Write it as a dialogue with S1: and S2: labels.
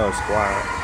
S1: uh, squad.